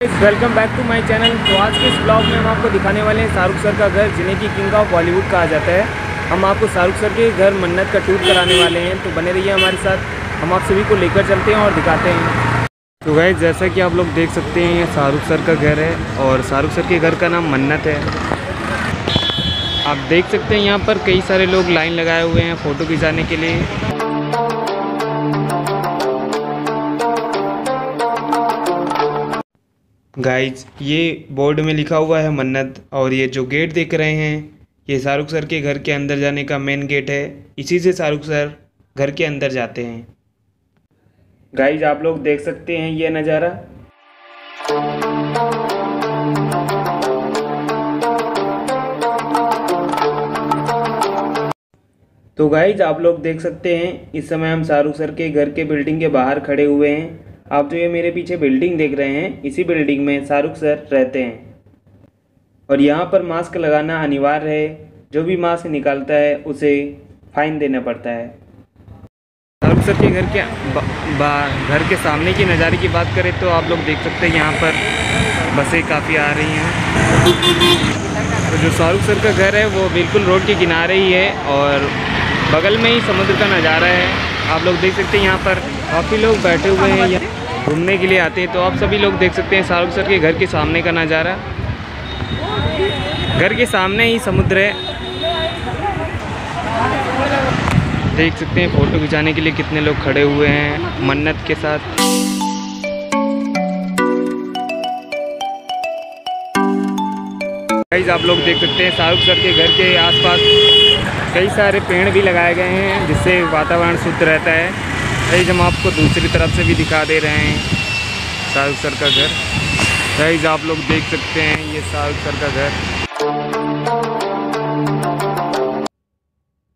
Welcome back to my channel तो आज के इस ब्लॉग में हम आपको दिखाने वाले हैं शाहरुख सर का घर, जिन्हें की किंग ऑफ़ बॉलीवुड कहा जाता है। हम आपको शाहरुख सर के घर मन्नत का टूर कराने वाले हैं। तो बने रहिए हमारे साथ। हम आप सभी को लेकर चलते हैं और दिखाते हैं। तो गए जैसा कि आप लोग देख सकते हैं, ये शाहरुख सर का घर है और शाहरुख सर के घर का नाम मन्नत है। आप देख सकते हैं यहाँ पर कई सारे लोग लाइन लगाए हुए हैं फ़ोटो खिंचाने के लिए। गाइज़ ये बोर्ड में लिखा हुआ है मन्नत और ये जो गेट देख रहे हैं, ये शाहरुख सर के घर के अंदर जाने का मेन गेट है। इसी से शाहरुख सर घर के अंदर जाते हैं। गाइज़ आप लोग देख सकते हैं ये नज़ारा। तो गाइज़ आप लोग देख सकते हैं, इस समय हम शाहरुख सर के घर के बिल्डिंग के बाहर खड़े हुए हैं। आप जो ये मेरे पीछे बिल्डिंग देख रहे हैं, इसी बिल्डिंग में शाहरुख सर रहते हैं। और यहाँ पर मास्क लगाना अनिवार्य है, जो भी मास्क निकालता है, उसे फाइन देना पड़ता है। शाहरुख सर के घर के घर के सामने की नज़ारे की बात करें तो आप लोग देख सकते हैं यहाँ पर बसें काफ़ी आ रही हैं। तो जो शाहरुख सर का घर है, वो बिल्कुल रोड के किनारे ही है और बगल में ही समुद्र का नज़ारा है। आप लोग देख सकते हैं यहाँ पर काफ़ी लोग बैठे हुए हैं घूमने के लिए आते हैं। तो आप सभी लोग देख सकते हैं, शाहरुख सर के घर के सामने का नज़ारा। घर के सामने ही समुद्र है। देख सकते हैं फ़ोटो खिंचाने के लिए कितने लोग खड़े हुए हैं, मन्नत के साथ। गाइस आप लोग देख सकते हैं, शाहरुख सर के घर के आसपास कई सारे पेड़ भी लगाए गए हैं, जिससे वातावरण शुद्ध रहता है। गाइस हम आपको दूसरी तरफ़ से भी दिखा दे रहे हैं शाहरुख सर का घर। गाइस आप लोग देख सकते हैं, ये शाहरुख सर का घर।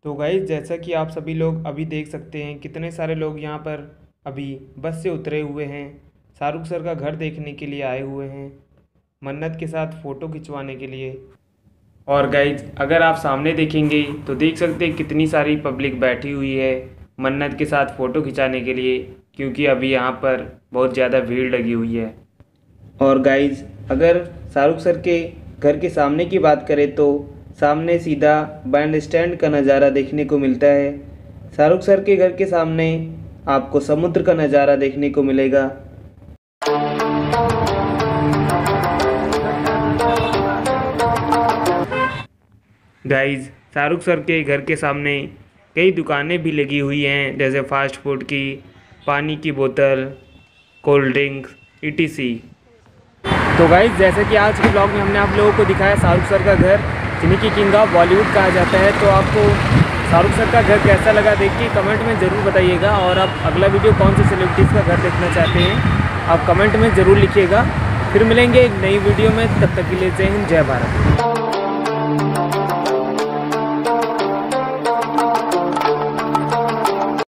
तो गाइज़ जैसा कि आप सभी लोग अभी देख सकते हैं, कितने सारे लोग यहाँ पर अभी बस से उतरे हुए हैं। शाहरुख सर का घर देखने के लिए आए हुए हैं, मन्नत के साथ फ़ोटो खिंचवाने के लिए। और गाइज़ अगर आप सामने देखेंगे तो देख सकते हैं कितनी सारी पब्लिक बैठी हुई है। मन्नत के साथ फ़ोटो खिंचाने के लिए, क्योंकि अभी यहाँ पर बहुत ज़्यादा भीड़ लगी हुई है। और गाइज़ अगर शाहरुख सर के घर के सामने की बात करें तो सामने सीधा बैंड स्टैंड का नज़ारा देखने को मिलता है। शाहरुख सर के घर के सामने आपको समुद्र का नज़ारा देखने को मिलेगा। गाइज़ शाहरुख सर के घर के सामने कई दुकानें भी लगी हुई हैं, जैसे फास्ट फ़ूड की, पानी की बोतल कोल्ड ड्रिंक्स ईटीसी तो गाइस जैसे कि आज के ब्लॉग में हमने आप लोगों को दिखाया शाहरुख सर का घर, जिन्हें की किंग ऑफ़ बॉलीवुड कहा जाता है। तो आपको शाहरुख सर का घर कैसा लगा देख के कमेंट में ज़रूर बताइएगा। और आप अगला वीडियो कौन से सेलिब्रिटीज़ का घर देखना चाहते हैं, आप कमेंट में ज़रूर लिखिएगा। फिर मिलेंगे एक नई वीडियो में, तब तक के लिए जय हिंद, जय भारत।